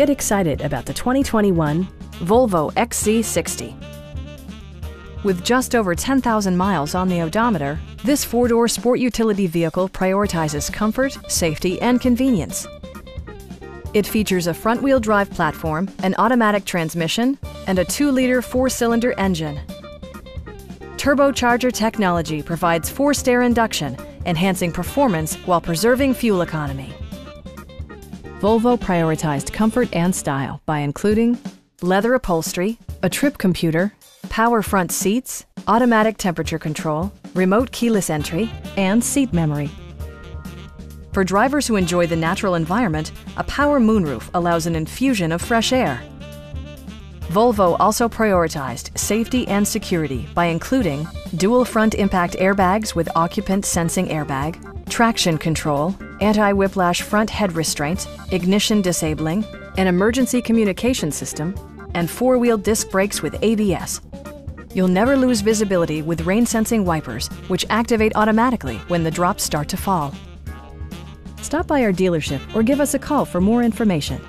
Get excited about the 2021 Volvo XC60. With just over 10,000 miles on the odometer, this four-door sport utility vehicle prioritizes comfort, safety, and convenience. It features a front-wheel drive platform, an automatic transmission, and a 2-liter four-cylinder engine. Turbocharger technology provides forced air induction, enhancing performance while preserving fuel economy. Volvo prioritized comfort and style by including leather upholstery, a trip computer, power front seats, automatic temperature control, remote keyless entry, and seat memory. For drivers who enjoy the natural environment, a power moonroof allows an infusion of fresh air. Volvo also prioritized safety and security by including dual front impact airbags with occupant sensing airbag, traction control, anti-whiplash front head restraint, ignition disabling, an emergency communication system, and four-wheel disc brakes with ABS. You'll never lose visibility with rain-sensing wipers, which activate automatically when the drops start to fall. Stop by our dealership or give us a call for more information.